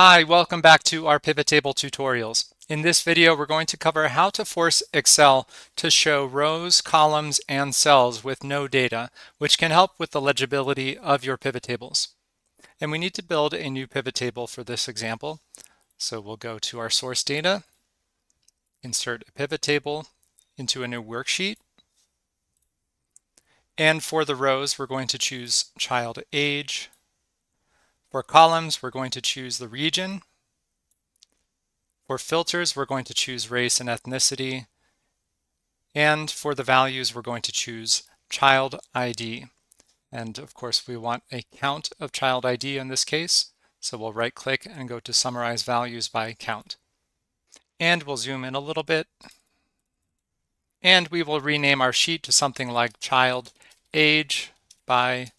Hi, welcome back to our pivot table tutorials. In this video, we're going to cover how to force Excel to show rows, columns, and cells with no data, which can help with the legibility of your pivot tables. And we need to build a new pivot table for this example. So we'll go to our source data, insert a pivot table into a new worksheet. And for the rows, we're going to choose child age, for columns, we're going to choose the region. For filters, we're going to choose race and ethnicity. And for the values, we're going to choose child ID. And of course, we want a count of child ID in this case. So we'll right click and go to summarize values by count. And we'll zoom in a little bit. And we will rename our sheet to something like child age by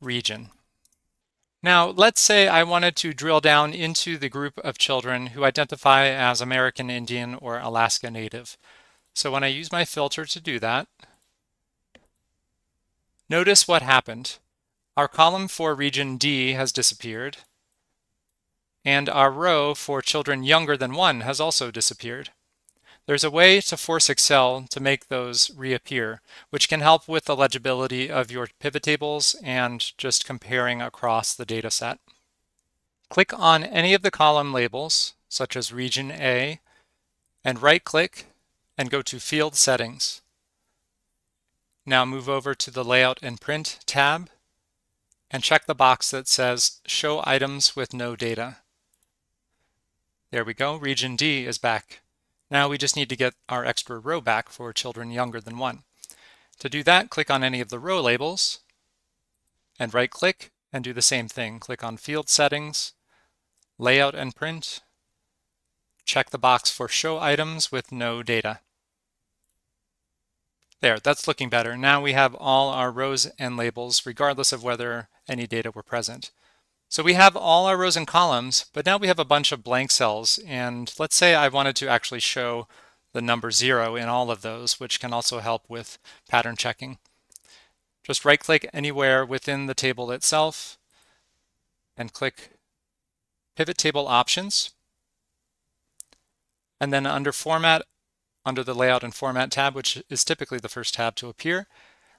region. Now, let's say I wanted to drill down into the group of children who identify as American Indian or Alaska Native. So when I use my filter to do that, notice what happened. Our column for region D has disappeared, and our row for children younger than one has also disappeared. There's a way to force Excel to make those reappear, which can help with the legibility of your pivot tables and just comparing across the data set. Click on any of the column labels, such as Region A, and right-click and go to Field Settings. Now move over to the Layout and Print tab and check the box that says Show Items with No Data. There we go, Region D is back. Now we just need to get our extra row back for children younger than one. To do that, click on any of the row labels and right click and do the same thing. Click on Field Settings, Layout and Print, check the box for Show Items with no data. There, that's looking better. Now we have all our rows and labels regardless of whether any data were present. So we have all our rows and columns, but now we have a bunch of blank cells. And let's say I wanted to actually show the number zero in all of those, which can also help with pattern checking. Just right click anywhere within the table itself and click Pivot Table Options. And then under Format, under the Layout and Format tab, which is typically the first tab to appear,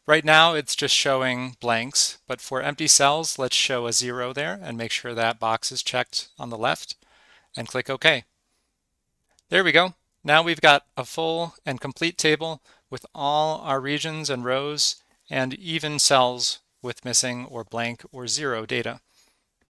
Right now it's just showing blanks, but for empty cells, let's show a zero there and make sure that box is checked on the left and click OK. There we go. Now we've got a full and complete table with all our regions and rows and even cells with missing or blank or zero data.